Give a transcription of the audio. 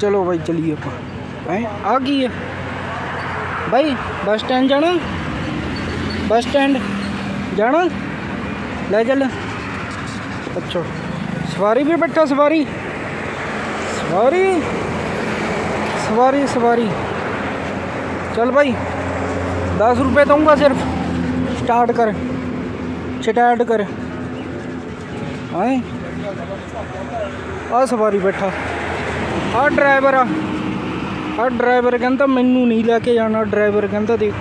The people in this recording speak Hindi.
चलो भाई, चलिए आ गई है। भाई, बस स्टैंड जाना? बस स्टैंड जाना? ले चल। अच्छा सवारी भी बैठा, सवारी? सवारी? सवारी सवारी। चल भाई, दस रुपये दूँगा सिर्फ़। स्टार्ट कर। स्टार्ट कर। आए आ सवारी बैठा। ਆ ਡਰਾਈਵਰ ਆ। ਆ ਡਰਾਈਵਰ ਕਹਿੰਦਾ ਮੈਨੂੰ ਨਹੀਂ ਲੈ ਕੇ ਜਾਣਾ। ਡਰਾਈਵਰ ਕਹਿੰਦਾ ਦੇਖ।